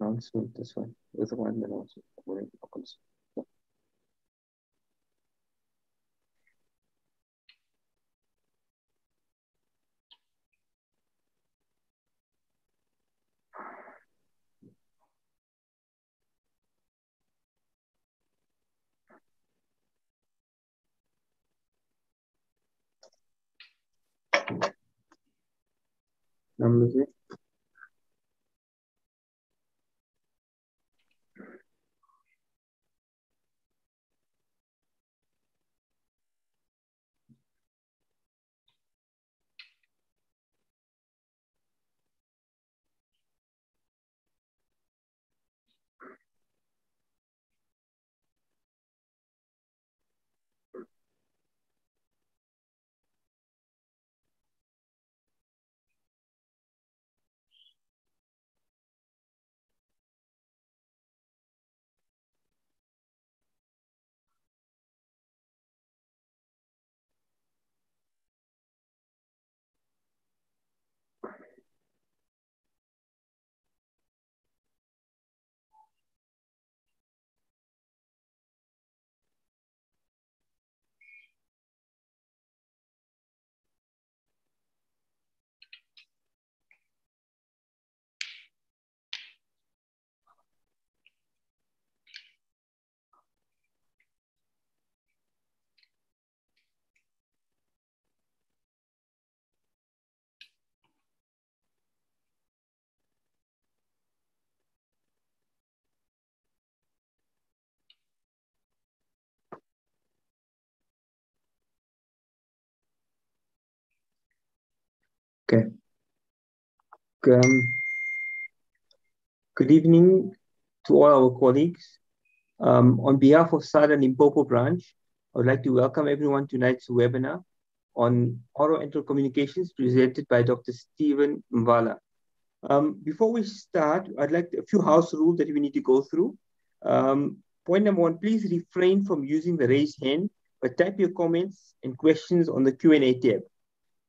announcement, this one, with one announcement. Number three. Okay. Um, good evening to all our colleagues. Um, on behalf of SADA Limpopo branch, I would like to welcome everyone to tonight's webinar on oro-antral communications presented by Dr. Stephen Mvala. Um, before we start, I'd like a few house rules that we need to go through. Um, point number one, please refrain from using the raise hand, but type your comments and questions on the Q&A tab.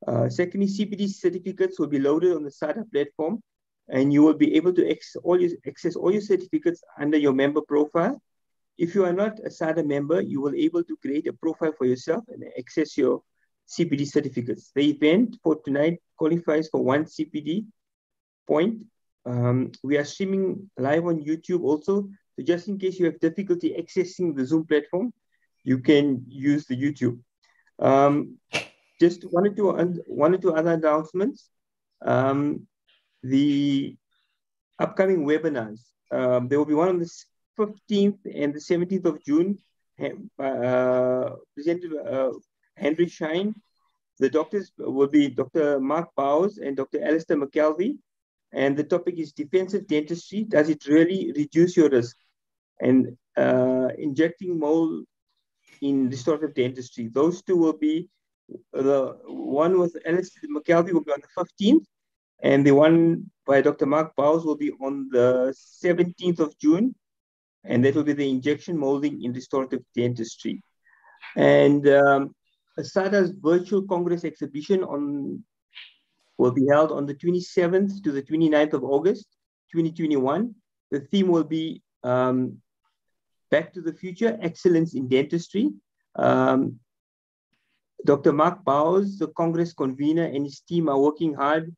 Uh, secondly, CPD certificates will be loaded on the SADA platform and you will be able to access all, your, access all your certificates under your member profile. If you are not a SADA member, you will be able to create a profile for yourself and access your CPD certificates. The event for tonight qualifies for one CPD point. Um, we are streaming live on YouTube also. So just in case you have difficulty accessing the Zoom platform, you can use the YouTube. Um, just one or two, one or two other announcements. Um, the upcoming webinars, um, there will be one on the 15th and the 17th of June, uh, presented uh, Henry Schein. The doctors will be Dr. Mark Bowes and Dr. Alistair McKelvey. And the topic is defensive dentistry. Does it really reduce your risk? And uh, injecting mold in restorative dentistry. Those two will be the one with Alistair McKelvey will be on the 15th, and the one by Dr. Mark Bowes will be on the 17th of June, and that will be the injection molding in restorative dentistry. And um, ASADA's virtual Congress exhibition on will be held on the 27th to the 29th of August, 2021. The theme will be um, Back to the Future, Excellence in Dentistry. Um, Dr. Mark Bowes, the Congress convener, and his team are working hard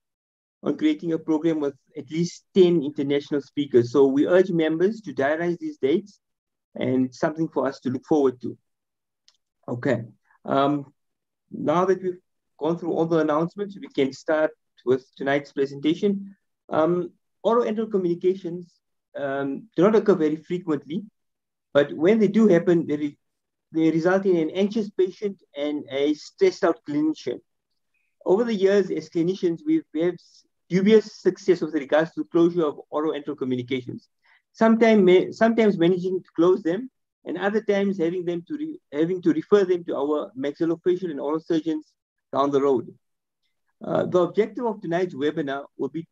on creating a program with at least 10 international speakers. So we urge members to diarize these dates and something for us to look forward to. Okay. Um, now that we've gone through all the announcements, we can start with tonight's presentation. Um, oro-antral communications um, do not occur very frequently, but when they do happen, they, they result in an anxious patient and a stressed out clinician. Over the years, as clinicians, we've, we have dubious success with regards to closure of oro-antral communications. Sometimes, sometimes managing to close them, and other times having them to re, having to refer them to our maxillofacial and oral surgeons down the road. Uh, the objective of tonight's webinar will be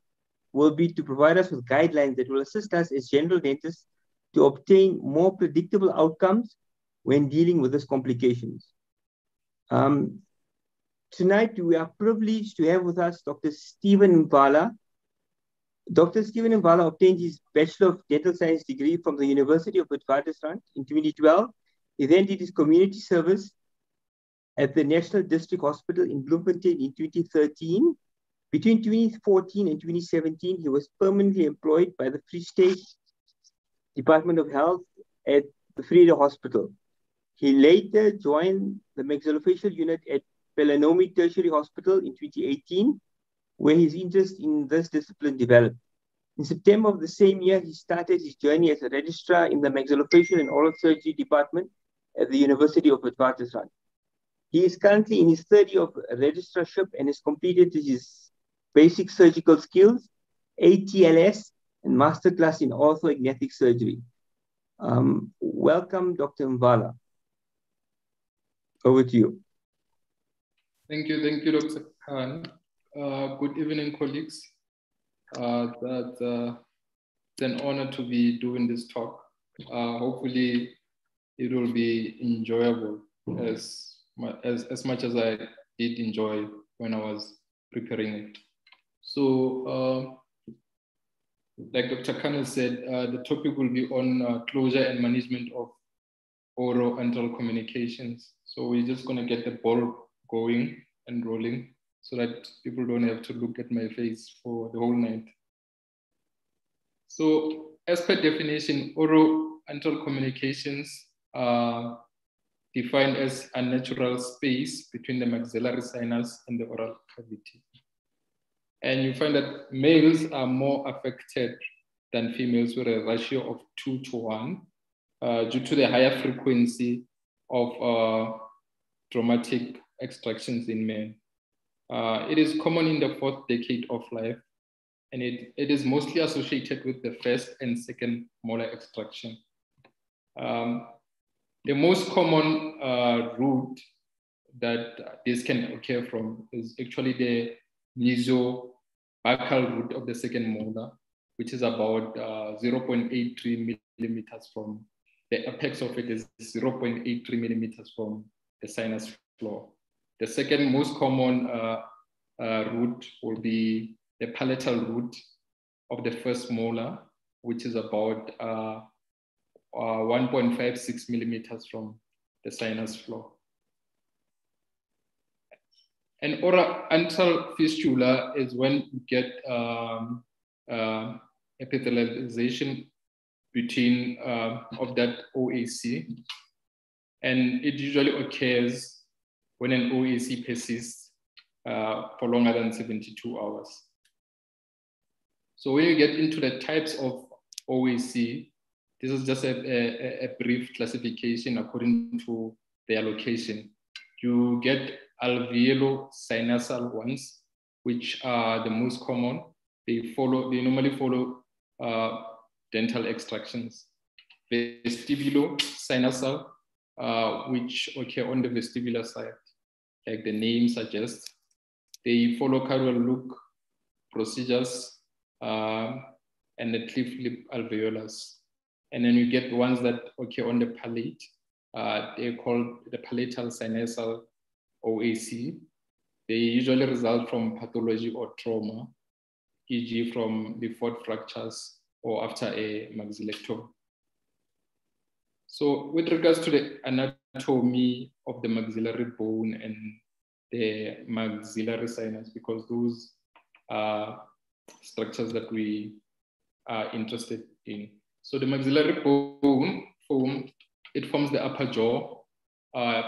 will be to provide us with guidelines that will assist us as general dentists to obtain more predictable outcomes when dealing with these complications. Um, tonight, we are privileged to have with us Dr. Stephen Mvala. Dr. Stephen Mvala obtained his Bachelor of Dental Science degree from the University of Witwatersrand in 2012. He then did his community service at the National District Hospital in Bloemfontein in 2013. Between 2014 and 2017, he was permanently employed by the Free State Department of Health at the Vrede Hospital. He later joined the maxillofacial unit at Pelonomi Tertiary Hospital in 2018, where his interest in this discipline developed. In September of the same year, he started his journey as a registrar in the maxillofacial and oral surgery department at the University of Witwatersrand. He is currently in his third year of registrarship and has completed his basic surgical skills, ATLS, and masterclass in orthognathic surgery. Um, welcome, Dr. Mvala. Over to you. Thank you, thank you, Dr. Khan. Uh, good evening, colleagues. Uh, that, uh, it's an honor to be doing this talk. Uh, hopefully, it will be enjoyable as, as, as much as I did enjoy when I was preparing it. So, uh, like Dr. Khan said, uh, the topic will be on closure and management of oral antral communications. So we're just going to get the ball going and rolling so that people don't have to look at my face for the whole night. So as per definition, oral antral communications are defined as a natural space between the maxillary sinus and the oral cavity. And you find that males are more affected than females with a ratio of two to one uh, due to the higher frequency of uh, traumatic extractions in men. Uh, it is common in the fourth decade of life, and it, it is mostly associated with the first and second molar extraction. Um, the most common uh, route that this can occur from is actually the mesiobuccal root of the second molar, which is about uh, 0.83 millimeters from the apex of it is 0.83 millimeters from the sinus floor. The second most common uh, uh, root will be the palatal root of the first molar, which is about uh, uh 1.56 millimeters from the sinus floor. An oral antral fistula is when you get um, uh, epithelialization between uh, of that OAC. And it usually occurs when an OAC persists uh, for longer than 72 hours. So when you get into the types of OAC, this is just a, a, a brief classification according to their location. You get alveolo-sinusal ones, which are the most common. They follow, they normally follow uh, dental extractions. Vestibulo-sinusal, uh, which occur on the vestibular side, like the name suggests. They follow caudal look procedures uh, and the cleft lip alveolus. And then you get ones that occur on the palate. Uh, they're called the palatal sinusal OAC. They usually result from pathology or trauma, e.g. from the foot fractures or after a maxillectomy. So with regards to the anatomy of the maxillary bone and the maxillary sinus, because those are structures that we are interested in. So the maxillary bone it forms the upper jaw. Uh,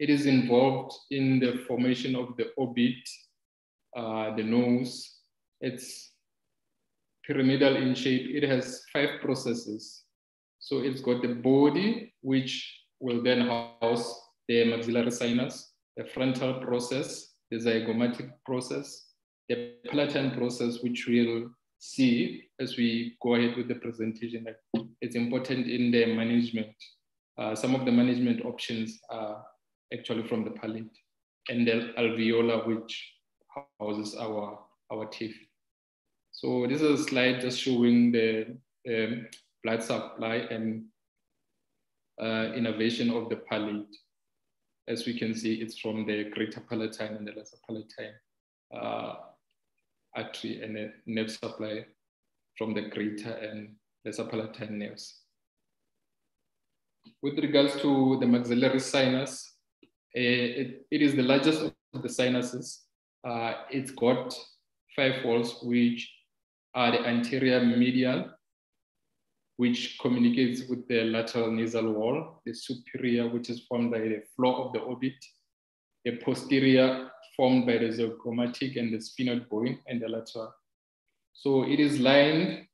it is involved in the formation of the orbit, uh, the nose. It's pyramidal in shape, it has five processes. So it's got the body, which will then house the maxillary sinus, the frontal process, the zygomatic process, the palatine process, which we'll see as we go ahead with the presentation. It's important in the management. Uh, some of the management options are actually from the palate and the alveolar, which houses our, our teeth. So this is a slide just showing the um, blood supply and uh, innervation of the palate. As we can see, it's from the greater palatine and the lesser palatine uh, artery and the nerve supply from the greater and lesser palatine nerves. With regards to the maxillary sinus, eh, it, it is the largest of the sinuses. Uh, it's got five walls, which are the anterior medial, which communicates with the lateral nasal wall, the superior, which is formed by the floor of the orbit, the posterior formed by the zygomatic and the sphenoid bone, and the lateral. So it is lined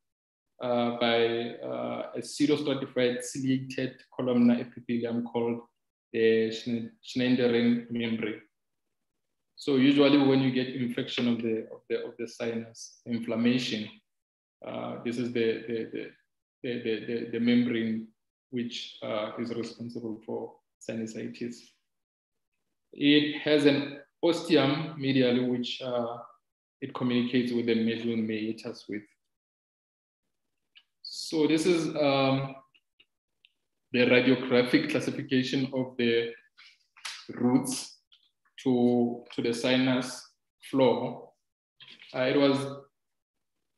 uh, by uh, a pseudostratified ciliated columnar epithelium called the Schneiderian membrane. So usually when you get infection of the, of the, of the sinus, inflammation, uh, this is the, the, the, the, the, membrane which uh, is responsible for sinusitis. It has an ostium medially, which uh, it communicates with the middle meatus with. So this is um, the radiographic classification of the roots to, to the sinus floor. Uh, it was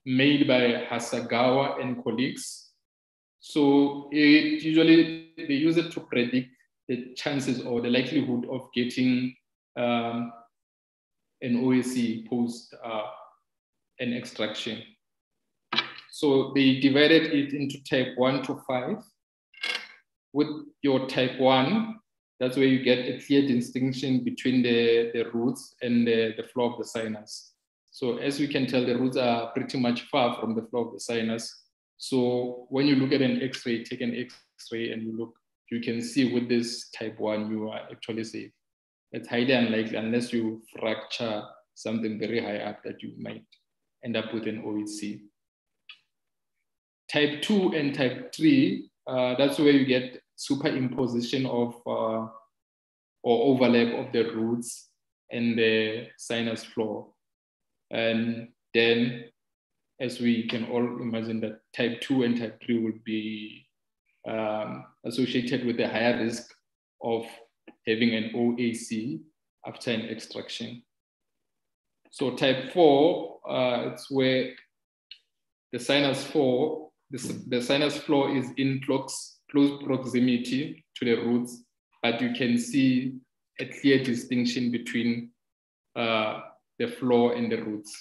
made by Hasegawa and colleagues. So it usually they use it to predict the chances or the likelihood of getting um, an OAC post uh, an extraction. So they divided it into type one to five. With your type one, that's where you get a clear distinction between the, the roots and the, the floor of the sinus. So as we can tell, the roots are pretty much far from the floor of the sinus. So when you look at an X-ray, take an X-ray and you look, you can see with this type one, you are actually safe. It's highly unlikely unless you fracture something very high up that you might end up with an OEC. Type two and type three, uh, that's where you get superimposition of uh, or overlap of the roots and the sinus floor. And then as we can all imagine that type 2 and type 3 would be um, associated with a higher risk of having an OAC after an extraction. So type 4, uh, it's where the sinus 4, the, the sinus floor is in close, close proximity to the roots, but you can see a clear distinction between uh, the floor and the roots.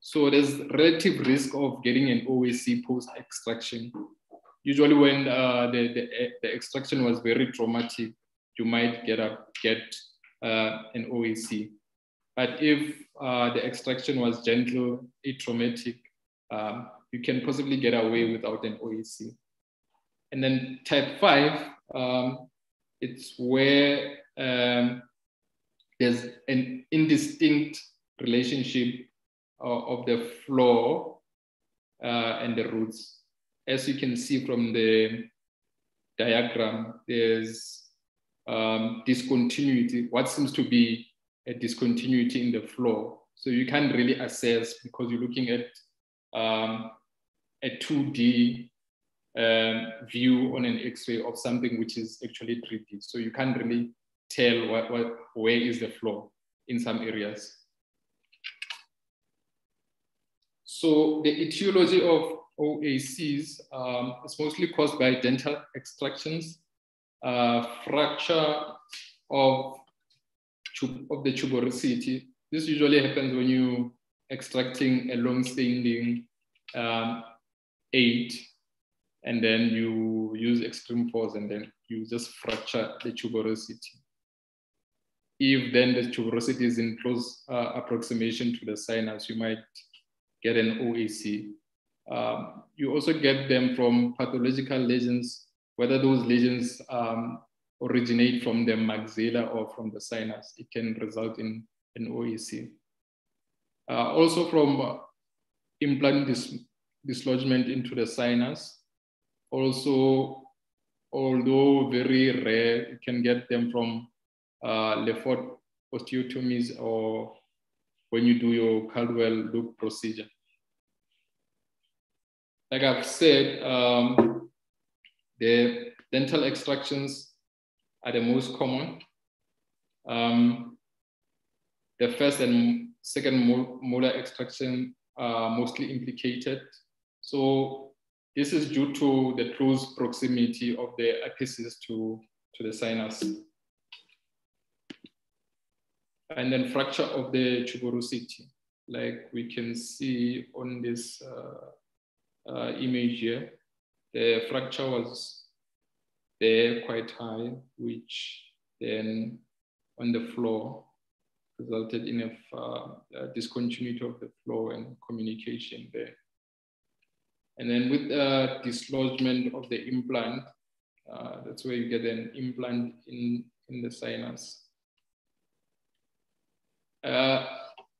So there's relative risk of getting an OAC post extraction. Usually when uh, the, the, the, extraction was very traumatic, you might get, a, get uh, an OAC. But if uh, the extraction was gentle, atraumatic, um, you can possibly get away without an OAC. And then type five, um, it's where um, there's an indistinct relationship uh, of the floor uh, and the roots. As you can see from the diagram, there's um, discontinuity, what seems to be a discontinuity in the floor. So you can't really assess because you're looking at um, a 2D um, view on an X-ray of something which is actually 3D. So you can't really tell what, what, where is the floor in some areas. So the etiology of OACs um, is mostly caused by dental extractions, uh, fracture of, of the tuberosity. This usually happens when you extracting a long-standing um, aid and then you use extreme force and then you just fracture the tuberosity. If then the tuberosity is in close uh, approximation to the sinus, you might get an OAC. Um, you also get them from pathological lesions, whether those lesions um, originate from the maxilla or from the sinus, it can result in an OAC. Uh, also from uh, implant dis dislodgement into the sinus. Also, although very rare, you can get them from uh, Le Fort osteotomies or when you do your Caldwell loop procedure like I've said, um, the dental extractions are the most common. Um, the first and second molar extraction are mostly implicated. So this is due to the close proximity of the apices to, to the sinus. And then fracture of the tuberosity, like we can see on this uh, uh, image here, the fracture was there quite high, which then on the floor resulted in a, uh, discontinuity of the flow and communication there. And then with the dislodgement of the implant, uh, that's where you get an implant in, in the sinus. Uh,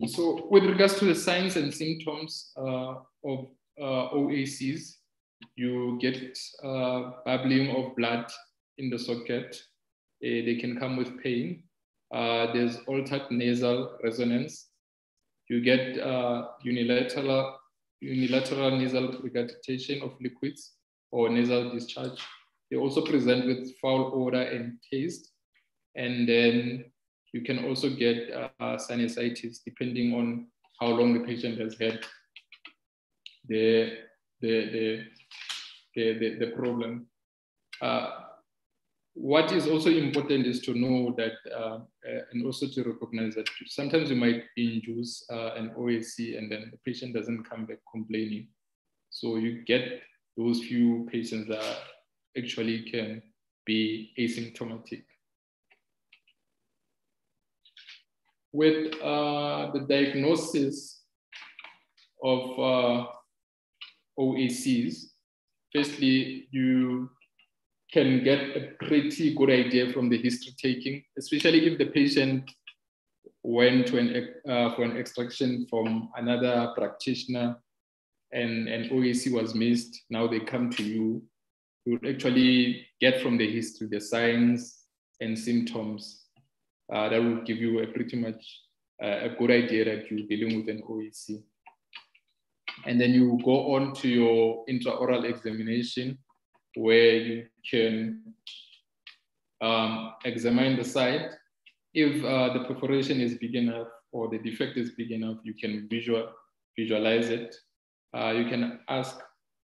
so with regards to the signs and symptoms uh, of uh, OACs, you get uh, bubbling of blood in the socket. Uh, they can come with pain. there's altered nasal resonance. You get unilateral unilateral nasal regurgitation of liquids or nasal discharge. They also present with foul odor and taste. And then you can also get uh, sinusitis depending on how long the patient has had the, the, the, the, the, the problem. Uh, what is also important is to know that uh, uh, and also to recognize that sometimes you might induce uh, an OAC and then the patient doesn't come back complaining. So you get those few patients that actually can be asymptomatic. With uh, the diagnosis of uh, OACs, firstly, you can get a pretty good idea from the history taking, especially if the patient went to an, uh, for an extraction from another practitioner and an OAC was missed, now they come to you, you would actually get from the history the signs and symptoms uh, that will give you a pretty much uh, a good idea that you're dealing with an OAC. And then you go on to your intraoral examination where you can um, examine the site. If uh, the perforation is big enough or the defect is big enough, you can visual, visualize it. Uh, you can ask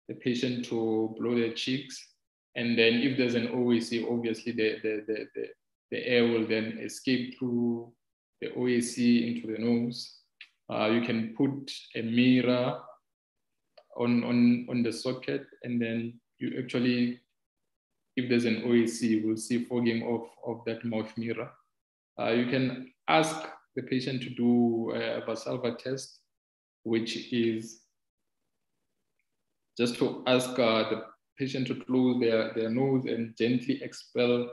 the patient to blow their cheeks. And then if there's an OAC, obviously the, the, the, the, the air will then escape through the OAC into the nose. Uh, you can put a mirror on, on, on the socket and then you actually, if there's an OAC, you will see fogging of, of that mouth mirror. Uh, you can ask the patient to do a Valsalva test, which is just to ask uh, the patient to close their, their nose and gently expel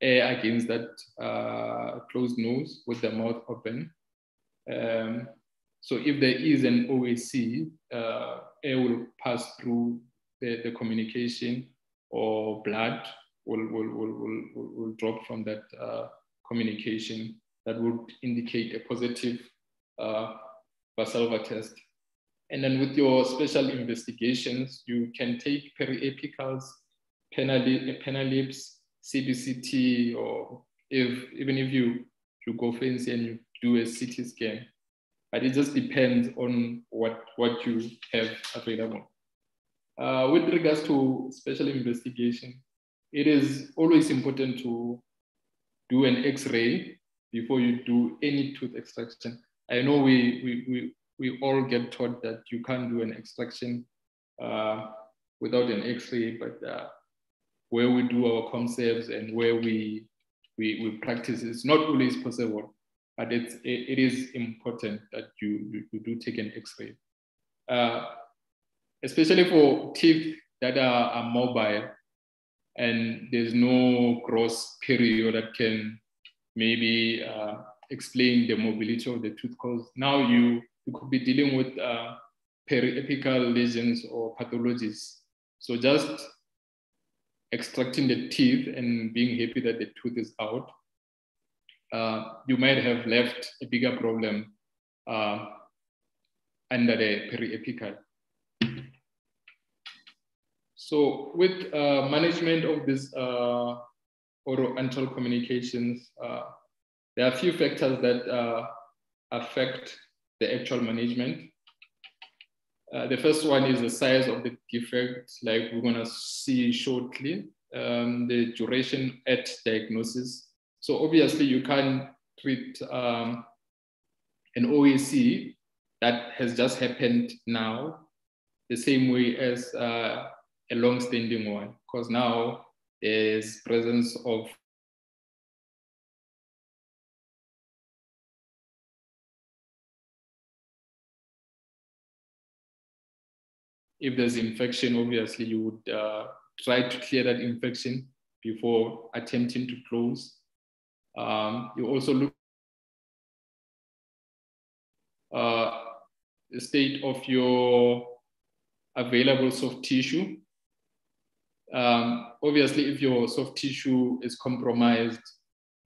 air against that uh, closed nose with the mouth open. Um, so if there is an OAC, uh, air will pass through the, the communication or blood will, will, will, will, will drop from that uh, communication that would indicate a positive uh, test. And then with your special investigations, you can take periapicals, penalips, CBCT, or if even if you, you go fancy and you do a CT scan, but it just depends on what, what you have available. Uh, with regards to special investigation, it is always important to do an X-ray before you do any tooth extraction. I know we, we, we, we all get taught that you can't do an extraction uh, without an X-ray, but uh, where we do our concepts and where we, we, we practice, it's not always possible, but it's, it, it is important that you, you, you do take an X-ray. Uh, especially for teeth that are, are mobile and there's no gross period that can maybe uh, explain the mobility of the tooth because now you, you could be dealing with uh, periapical lesions or pathologies. So just extracting the teeth and being happy that the tooth is out, uh, you might have left a bigger problem uh, under the periapical. So with uh, management of this uh, oral communications, uh, there are a few factors that uh, affect the actual management. uh, the first one is the size of the defect, like we're gonna see shortly, um, the duration at diagnosis. So obviously you can't treat um, an OAC that has just happened now the same way as uh, a long-standing one, because now there's presence of if there's infection, obviously you would uh, try to clear that infection before attempting to close. Um, you also look uh, the state of your available soft tissue. Um, obviously, if your soft tissue is compromised,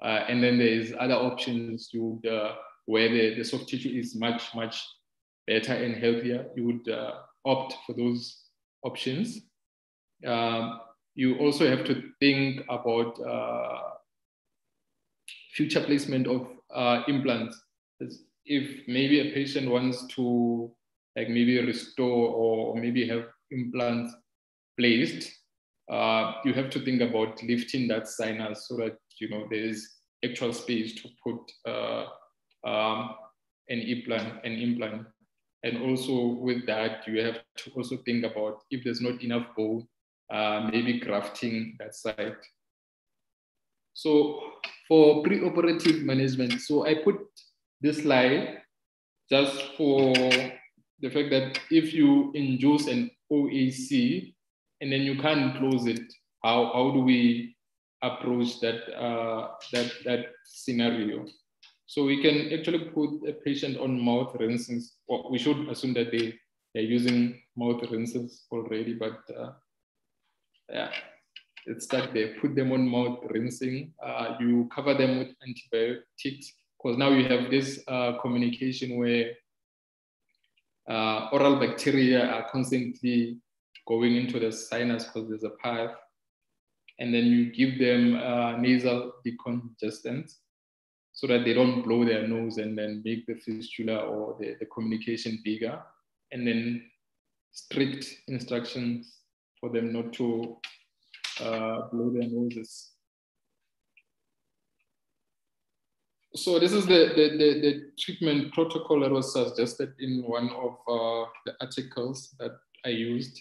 uh, and then there is other options you would, uh, where the, the soft tissue is much, much better and healthier, you would uh, opt for those options. Um, you also have to think about uh, future placement of uh, implants. If maybe a patient wants to like maybe restore or maybe have implants placed, uh, you have to think about lifting that sinus so that you know there is actual space to put uh, um, an implant, an implant. And also with that, you have to also think about if there's not enough bone, uh, maybe grafting that site. So for preoperative management, so I put this slide just for the fact that if you induce an OAC and then you can't close it, how, how do we approach that, uh, that, that scenario? So we can actually put a patient on mouth rinses. Well, we should assume that they, they're using mouth rinses already, but uh, yeah, it's stuck they Put them on mouth rinsing. Uh, you cover them with antibiotics because now you have this uh, communication where uh, oral bacteria are constantly going into the sinus because there's a path. And then you give them uh, nasal decongestants so that they don't blow their nose and then make the fistula or the, the communication bigger. And then strict instructions for them not to uh, blow their noses. So this is the, the, the, the, treatment protocol that was suggested in one of uh, the articles that I used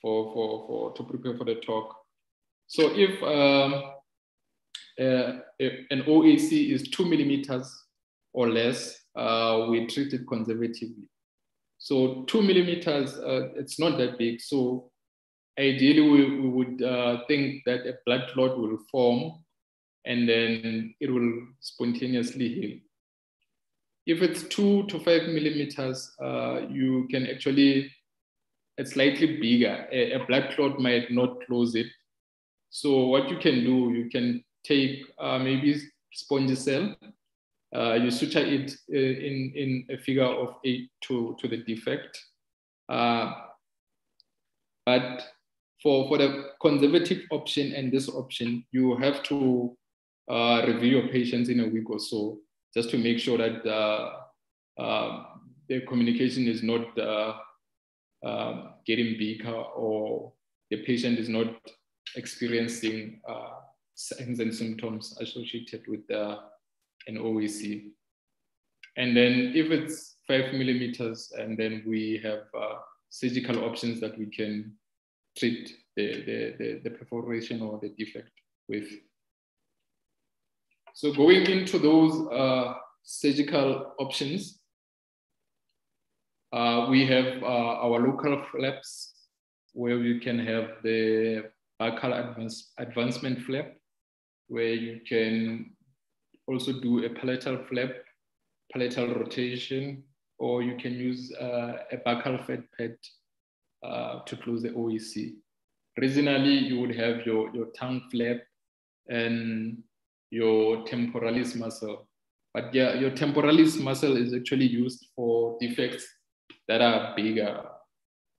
for, for, for to prepare for the talk. So if um, uh, an OAC is two millimeters or less, uh, we treat it conservatively. So two millimeters, uh, it's not that big. So ideally we, we would uh, think that a blood clot will form and then it will spontaneously heal. If it's two to five millimeters, uh, you can actually, it's slightly bigger. A, a clot might not close it. So what you can do, you can take uh, maybe Spongicel, uh, you suture it uh, in, in a figure of eight to, to the defect. Uh, but for, for the conservative option and this option, you have to uh, review your patients in a week or so, just to make sure that uh, the communication is not getting bigger or the patient is not experiencing signs and symptoms associated with uh, an OEC. And then if it's five millimeters, and then we have uh, surgical options that we can treat the, the, the, the, perforation or the defect with. So going into those uh, surgical options, uh, we have uh, our local flaps where you can have the buccal advance, advancement flap where you can also do a palatal flap, palatal rotation, or you can use uh, a buccal fat pad to close the OEC. Originally, you would have your, your tongue flap and your temporalis muscle. But yeah, your temporalis muscle is actually used for defects that are bigger.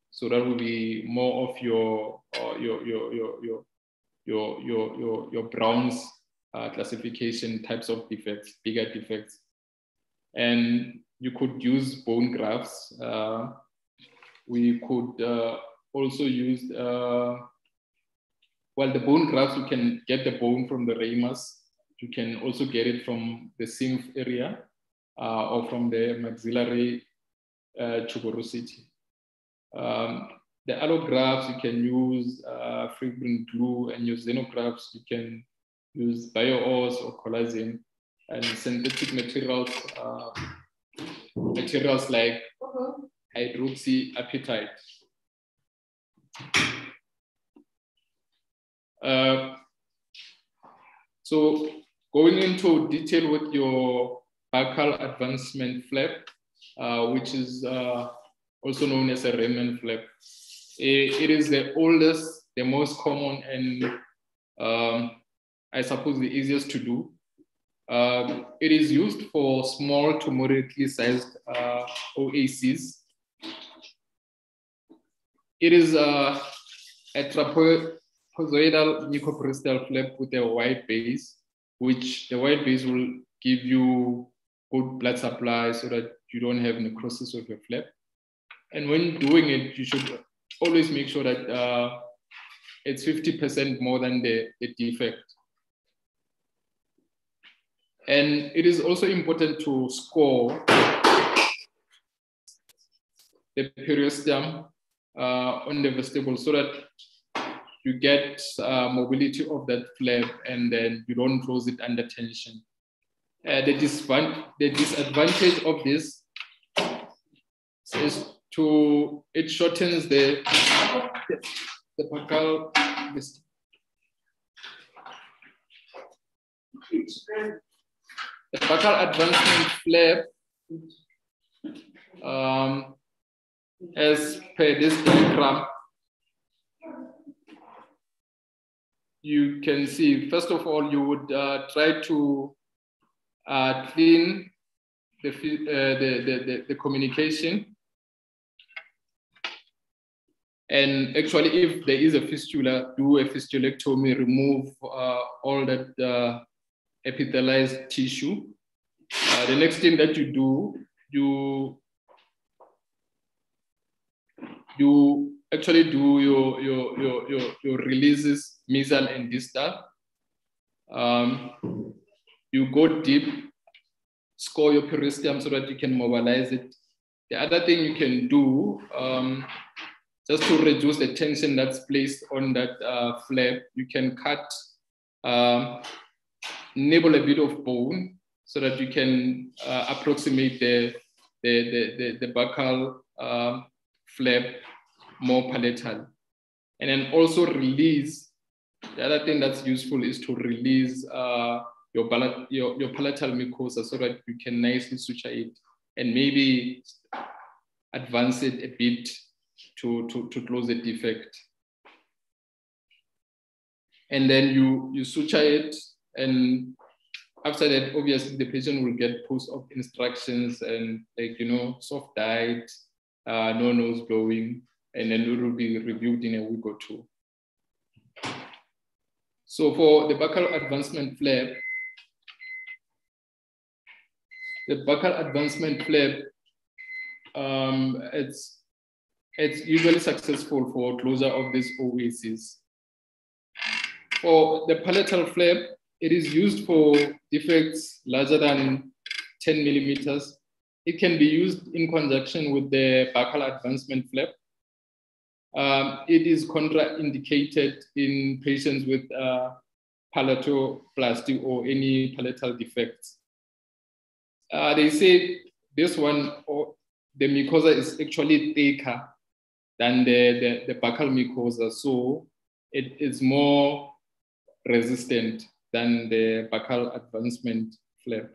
So that will be more of your, uh, your, your, your, your your, your, your, your Brown's uh, classification types of defects, bigger defects. And you could use bone grafts uh, we could uh, also use, uh, well, the bone grafts, you can get the bone from the ramus. You can also get it from the symph area uh, or from the maxillary uh, tuberosity. Um, the allografts, you can use uh, fibrin glue and your xenografts, you can use bio-oss or collagen and synthetic materials, uh, materials like hydroxyapatite. Uh, so going into detail with your buccal advancement flap, uh, which is uh, also known as a Rehrmann flap. It, it is the oldest, the most common, and um, I suppose the easiest to do. Uh, it is used for small to moderately sized uh, OACs. It is uh, a trapezoidal mucoperiosteal flap with a wide base, which the wide base will give you good blood supply so that you don't have necrosis of your flap. And when doing it, you should always make sure that uh, it's 50% more than the, the defect. And it is also important to score the periosteum uh, on the vestibule so that you get uh, mobility of that flap and then you don't close it under tension. Uh, the, the disadvantage of this is to, it shortens the, the buccal the buccal advancement flap um, as per this diagram you can see first of all you would uh, try to uh, clean the, uh, the, the, the, the, communication. And actually, if there is a fistula, do a fistulectomy, remove uh, all that uh, epithelialized tissue. Uh, the next thing that you do, you you actually do your your your your, your releases mesial and distal. Um, you go deep, score your periosteum so that you can mobilize it. The other thing you can do, um, just to reduce the tension that's placed on that uh, flap, you can cut, um, nibble a bit of bone so that you can uh, approximate the, the, the, the, the buccal um, flap more palatal. And then also release, the other thing that's useful is to release your, your, your palatal mucosa so that you can nicely suture it and maybe advance it a bit to, to, to close the defect. And then you, you suture it and after that, obviously the patient will get post-op instructions and like, you know, soft diet, uh, no nose blowing, and then it will be reviewed in a week or two. So for the buccal advancement flap, the buccal advancement flap, um, it's, it's usually successful for closure of these OACs. For the palatal flap, it is used for defects larger than 10 millimeters. It can be used in conjunction with the buccal advancement flap. Um, it is contraindicated in patients with uh, palatoplasty or any palatal defects. Uh, they say this one, or the mucosa is actually thicker than the, the, the buccal mucosa, so it is more resistant than the buccal advancement flap.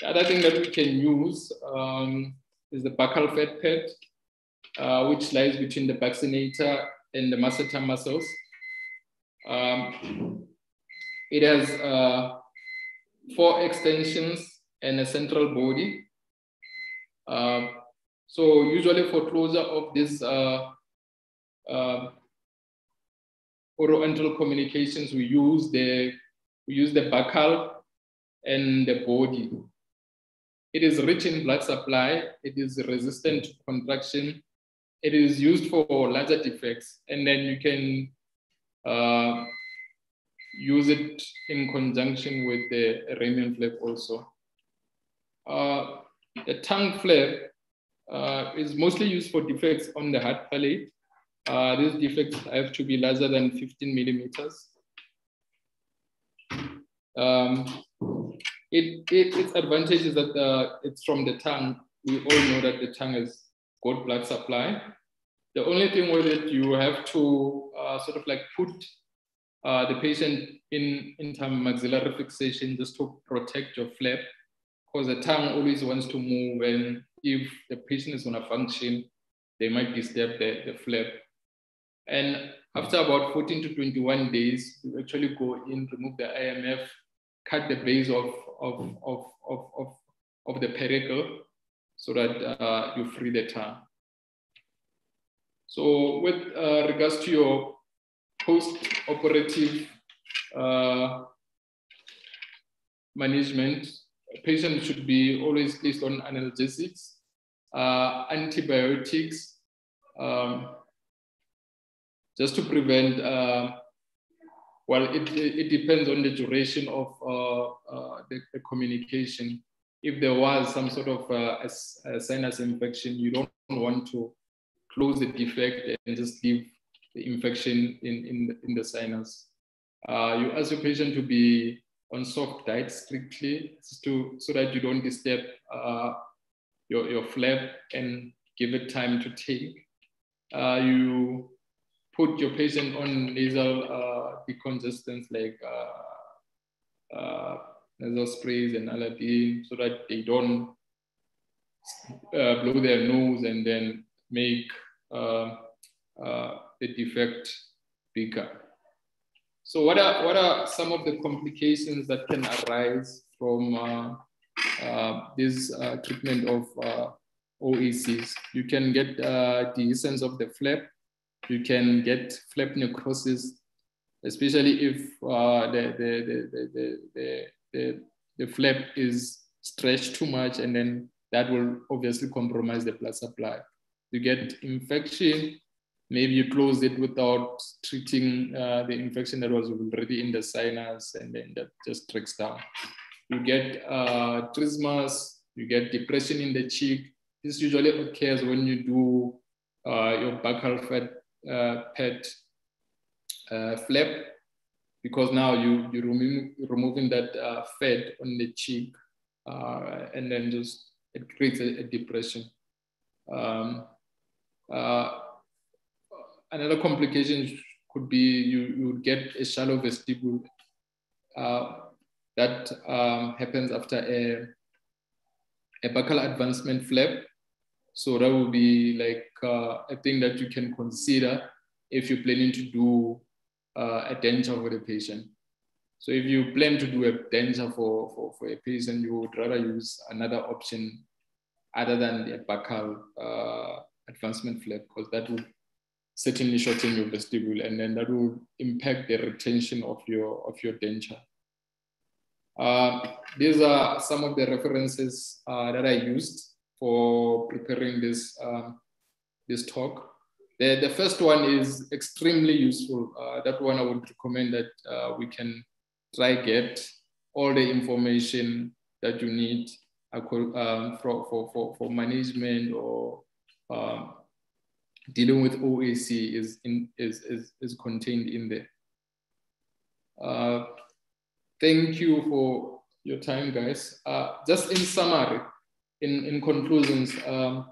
The other thing that we can use um, is the buccal fat pad, uh, which lies between the buccinator and the masseter muscles. Um, it has uh, four extensions and a central body. Uh, so usually for closure of this uh, uh, oroantral communications, we use the we use the buccal and the body. It is rich in blood supply. It is resistant to contraction it is used for larger defects, and then you can uh, use it in conjunction with the Rehrmann flap also. Uh, the tongue flap uh, is mostly used for defects on the hard palate. Uh, these defects have to be larger than 15 millimeters. Um, it, it, its advantage is that uh, it's from the tongue. We all know that the tongue has good blood supply. The only thing with it, you have to uh, sort of like put uh, the patient in intermaxillary fixation just to protect your flap because the tongue always wants to move and if the patient is going to function, they might disturb the, the flap. And after about 14 to 21 days, you actually go in, remove the IMF, cut the base of, of, of, of, of, of the pedicle so that uh, you free the tongue. So with uh, regards to your post-operative uh, management, patient should be always placed on analgesics, uh, antibiotics, um, just to prevent, uh, well, it, it depends on the duration of uh, uh the, the, communication. If there was some sort of uh, a, a sinus infection, you don't want to close the defect and just leave the infection in, in, in the sinus. Uh, you ask your patient to be on soft diet strictly to, so that you don't disturb uh, your, your flap and give it time to take. Uh, you put your patient on nasal uh, decongestants like uh, uh, nasal sprays and Iliadin so that they don't uh, blow their nose and then make the defect bigger. So what are, what are some of the complications that can arise from uh, this treatment of OACs? You can get dehiscence of the flap, you can get flap necrosis, especially if uh, the, the, the, the, the, the, flap is stretched too much and then that will obviously compromise the blood supply you get infection, maybe you close it without treating uh, the infection that was already in the sinus and then that just tracks down. You get uh, trismus, you get depression in the cheek. This usually occurs when you do uh, your buccal fat uh, pet uh, flap because now you, you're removing, removing that uh, fat on the cheek and then just it creates a, a depression. Um, uh, another complication could be you, you would get a shallow vestibule uh, that um, happens after a, a buccal advancement flap. So that would be like uh, a thing that you can consider if you're planning to do uh, a denture for the patient. So if you plan to do a denture for, for, for a patient, you would rather use another option other than the buccal uh, advancement flap because that will certainly shorten your vestibule and then that will impact the retention of your of your denture. Uh, these are some of the references uh, that I used for preparing this, um, this talk. The, the first one is extremely useful. Uh, that one I would recommend that uh, we can try get all the information that you need uh, um, for, for, for, for management or um, dealing with OAC is, in, is, is, is contained in there. Uh, thank you for your time, guys. Uh, just in summary, in, in conclusions, um,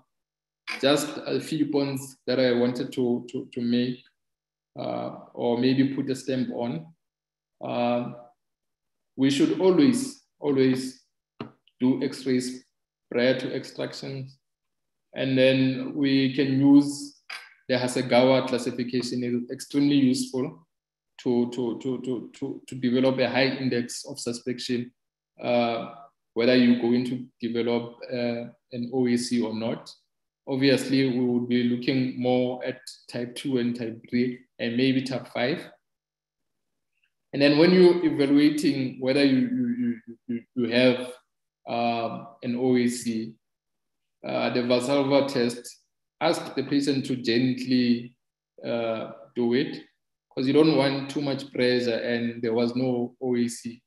just a few points that I wanted to, to, to make uh, or maybe put a stamp on. Uh, we should always, always do x-rays prior to extractions and then we can use the Hasegawa classification is extremely useful to, to, to, to, to, develop a high index of suspicion, uh, whether you're going to develop uh, an OAC or not. Obviously, we would be looking more at type 2 and type 3 and maybe type 5. And then when you're evaluating whether you, you, you, you have um, an OAC, uh, the Valsalva test ask the patient to gently uh, do it because you don't want too much pressure and there was no OAC.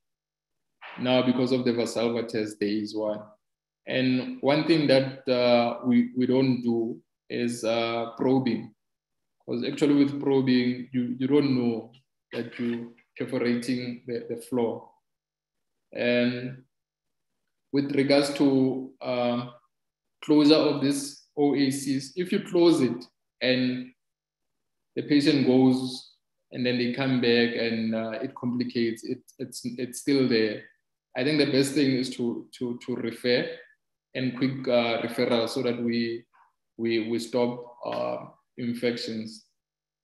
Now, because of the Valsalva test, there is one. And one thing that uh, we, we don't do is uh, probing. Because actually with probing, you, you don't know that you're perforating the, the floor. And with regards to um, closure of this OACs, if you close it and the patient goes and then they come back and uh, it complicates, it, it's, it's still there. I think the best thing is to, to, to refer and quick uh, referral so that we, we, we stop uh, infections.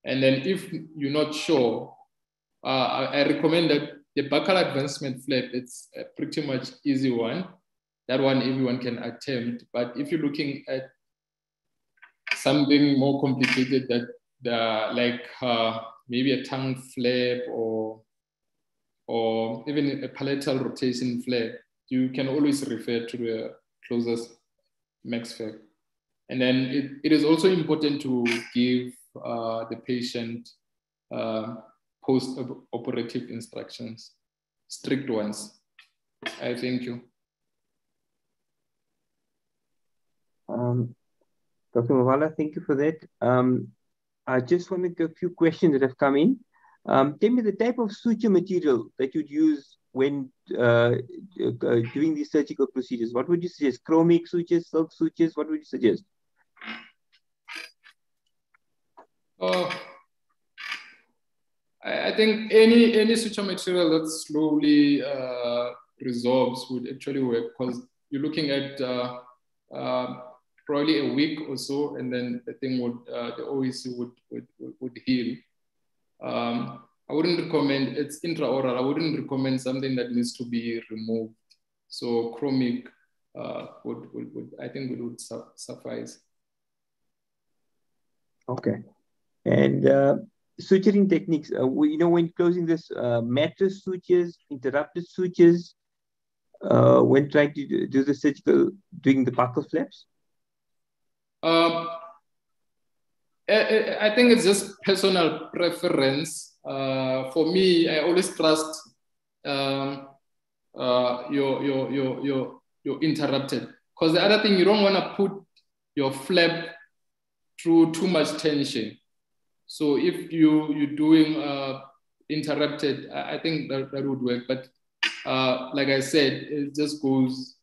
And then if you're not sure, uh, I, I, recommend that the buccal advancement flap, it's a pretty much easy one. That one everyone can attempt. But if you're looking at something more complicated that like uh, maybe a tongue flap or or even a palatal rotation flap, you can always refer to the closest MaxFac. And then it, it is also important to give uh, the patient uh, post-operative instructions, strict ones. I thank you. Um, Dr. Mvala, thank you for that. Um, I just want to get a few questions that have come in. Um, tell me the type of suture material that you'd use when uh, uh, doing these surgical procedures. What would you suggest? Chromic sutures, silk sutures? What would you suggest? Uh, I think any any suture material that slowly uh, resolves would actually work because you're looking at uh, uh, probably a week or so, and then the thing would uh, the OAC would would, would heal. Um, I wouldn't recommend it's intraoral. I wouldn't recommend something that needs to be removed. So chromic uh, would, would, would I think would, would su suffice. Okay, and uh, suturing techniques. Uh, we, you know, when closing this uh, mattress sutures, interrupted sutures, uh, when trying to do the surgical, doing the buccal flaps. Um, I, I think it's just personal preference. Uh, for me, I always trust um, uh, your, your, your, your, your interrupted. Because the other thing, you don't want to put your flap through too much tension. So if you you're doing uh, interrupted, I, I think that, that would work. But uh, like I said, it just goes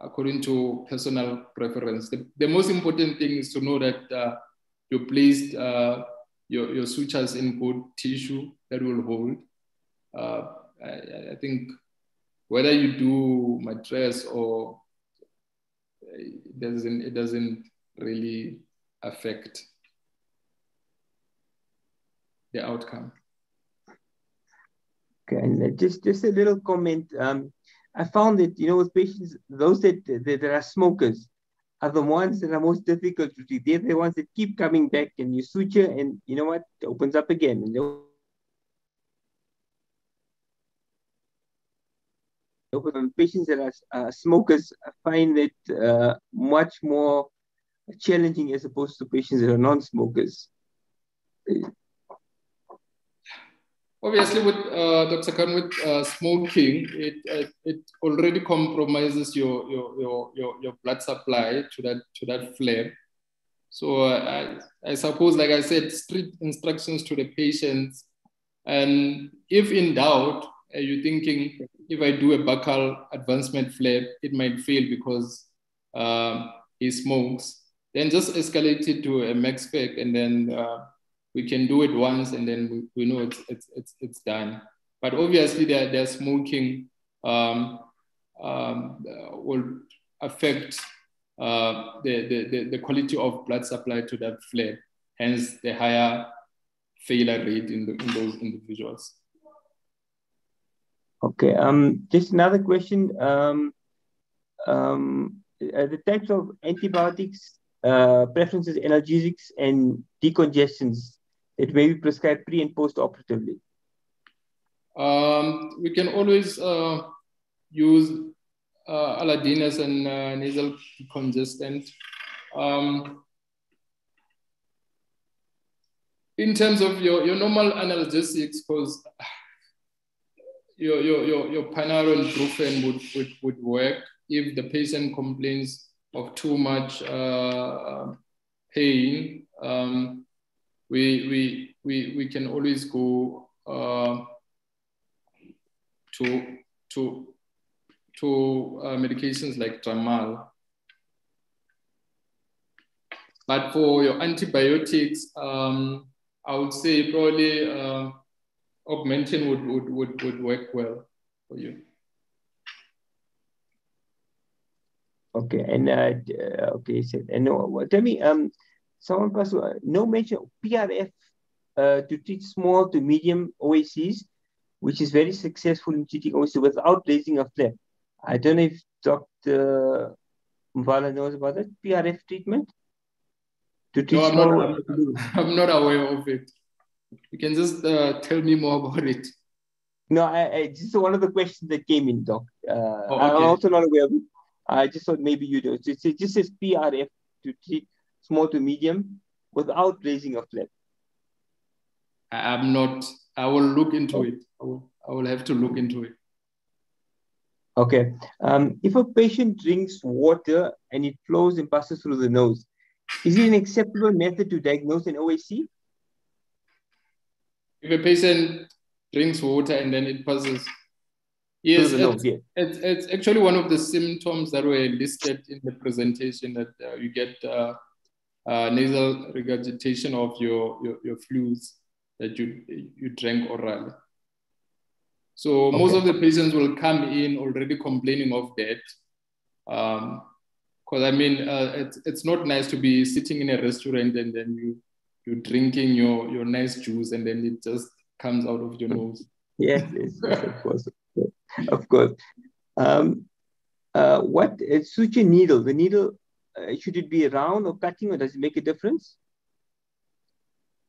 according to personal preference. The, the most important thing is to know that uh, you placed uh, your, your sutures in good tissue that will hold. Uh, I, I, think whether you do mattress or it doesn't, it doesn't really affect the outcome. Okay, and just just a little comment. Um, I found that you know with patients, those that, that, that are smokers are the ones that are most difficult to treat. They're the ones that keep coming back, and you suture, and you know what, it opens up again. And patients that are uh, smokers find it uh, much more challenging as opposed to patients that are non-smokers obviously with uh, Dr. Khan, with uh, smoking, it, uh, it already compromises your, your, your, your, your blood supply to that, to that flap. So uh, I, I suppose, like I said, strict instructions to the patients. And if in doubt, uh, you're thinking, if I do a buccal advancement flap, it might fail because um, he smokes, then just escalate it to a MaxFac and then uh, we can do it once and then we, we know it's, it's, it's, it's done. But obviously, their, their smoking um, um, will affect uh, the, the, the, quality of blood supply to that flap, hence the higher failure rate in, the, in those individuals. Okay, um, just another question. Um, um, uh, the types of antibiotics, uh, preferences, analgesics, and decongestants it may be prescribed pre and post operatively? Um, we can always uh, use uh, Aladinas and uh, nasal congestant. Um, in terms of your, your normal analgesics, because your, your, your, your Panadol and Brufen would, would, would work if the patient complains of too much uh, pain. Um, we, we, we, we can always go uh, to, to, to uh, medications like Tramal. But for your antibiotics, um, I would say probably uh, augmentin would, would, would, would work well for you. Okay, and uh, okay, so, and no, tell me, um, someone uh, no mention of PRF uh, to treat small to medium OACs, which is very successful in treating OAC without raising a flap. I don't know if Dr. Mvala knows about that PRF treatment. To treat no, I'm, not, I'm not aware of it. You can just uh, tell me more about it. No, I, I, is one of the questions that came in, Doc. Uh, oh, okay. I'm also not aware of it. I just thought maybe you do. It just says PRF to treat small to medium without raising a flap? I'm not. I will look into oh. it. I will, I will have to look into it. Okay. Um, if a patient drinks water and it flows and passes through the nose, is it an acceptable method to diagnose an OAC? If a patient drinks water and then it passes, yes, it's, yeah. it's, it's, actually one of the symptoms that were listed in the presentation that uh, you get uh, uh, nasal regurgitation of your, your, your fluids that you, you drank orally. So okay. most of the patients will come in already complaining of that. Um, because I mean, uh, it's, it's not nice to be sitting in a restaurant and then you you're drinking your your nice juice and then it just comes out of your nose. yes, yes, yes, of course, of course. Um, uh, what uh, suture needle? The needle should it be round or cutting, or does it make a difference?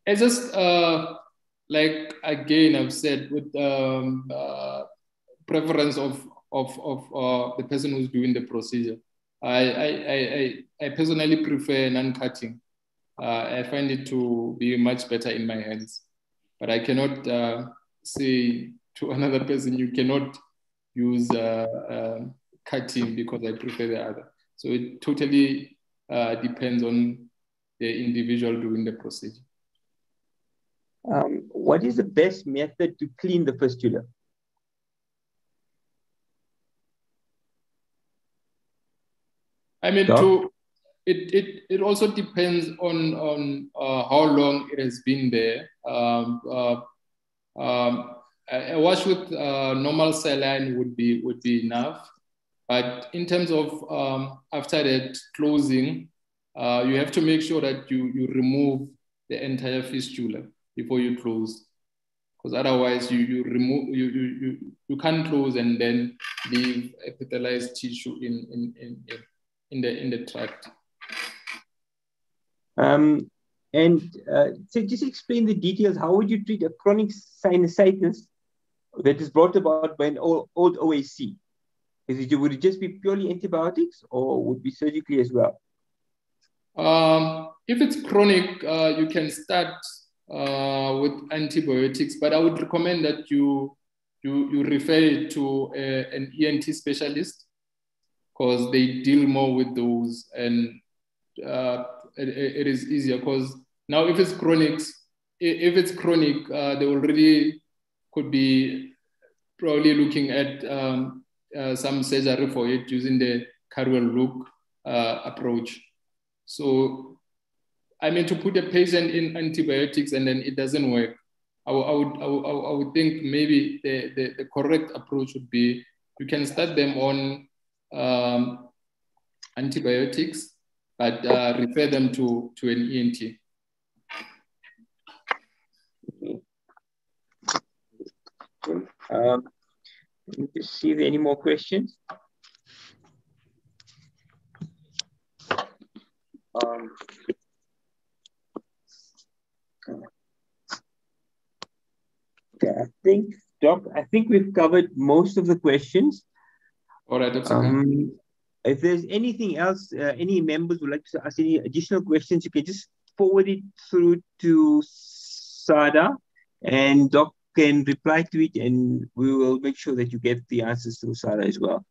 It's just uh, like again I've said with um, uh, preference of of of uh, the person who's doing the procedure. I, I, I, I personally prefer non-cutting. Uh, I find it to be much better in my hands. But I cannot uh, say to another person, you cannot use uh, cutting because I prefer the other. So it totally uh, depends on the individual doing the procedure. Um, what is the best method to clean the fistula? I mean, to it, it, it also depends on, on uh, how long it has been there. Um, uh, um, a wash with uh, normal saline would be, would be enough. But in terms of um, after that closing, uh, you have to make sure that you, you remove the entire fistula before you close. Because otherwise you, you remove you, you, you, you can't close and then leave epithelialized tissue in, in, in, in in the in the tract. Um, and uh, so just explain the details. How would you treat a chronic sinusitis that is brought about by an old, old OAC? Is it, would it just be purely antibiotics or would be surgically as well? Um, if it's chronic, uh, you can start uh, with antibiotics, but I would recommend that you you, you refer it to a, an ENT specialist because they deal more with those and uh, it, it is easier because now if it's chronic, if it's chronic, uh, they already could be probably looking at um, some surgery for it using the Caldwell-Luc uh, approach. So, I mean, to put a patient in antibiotics and then it doesn't work, I, would, I would, I would, would think maybe the, the, the correct approach would be you can start them on um, antibiotics, but uh, refer them to, to an ENT. Um, see if there any more questions. Um, okay, I think, Doc, I think we've covered most of the questions. All right, that's okay. Um, if there's anything else, uh, any members would like to ask any additional questions, you can just forward it through to SADA, and Doc can reply to it, and we will make sure that you get the answers through SADA as well.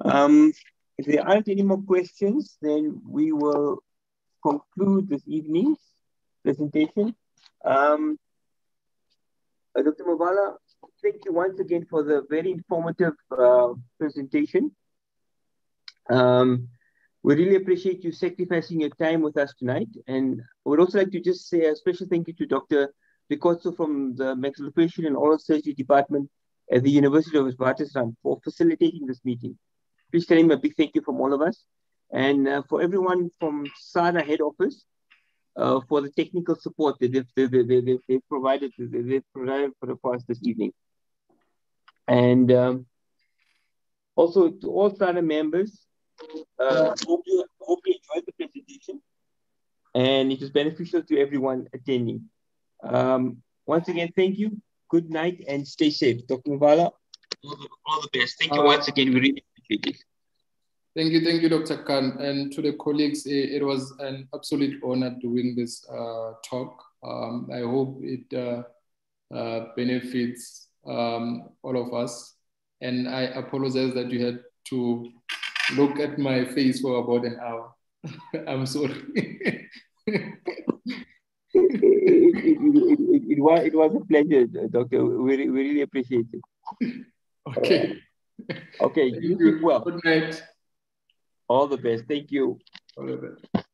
Um, if there aren't any more questions, then we will conclude this evening's presentation. Um, uh, Dr. Mvala, thank you once again for the very informative uh, presentation. Um, we really appreciate you sacrificing your time with us tonight. And I would also like to just say a special thank you to Dr. Ricotso from the Maxillofacial and Oral Surgery Department at the University of Witwatersrand for facilitating this meeting. Please tell him a big thank you from all of us. And uh, for everyone from SADA head office, uh, for the technical support that they've, they, they, they, they've provided, they've provided for us this evening. And um, also to all SADA members, uh, hope, you, hope you enjoyed the presentation and it was beneficial to everyone attending. Um, once again, thank you. Good night and stay safe. Dr. Mvala, all the, all the best. Thank you uh, once again. We really appreciate it. Thank you, thank you, Dr. Khan. And to the colleagues, it, it was an absolute honor doing this uh, talk. Um, I hope it uh, uh, benefits um, all of us. And I apologize that you had to look at my face for about an hour. I'm sorry. it, it, it, was, it was a pleasure, Doctor. We, we really appreciate it. Okay. Okay, you keep well. Good night. All the best. Thank you. All the best.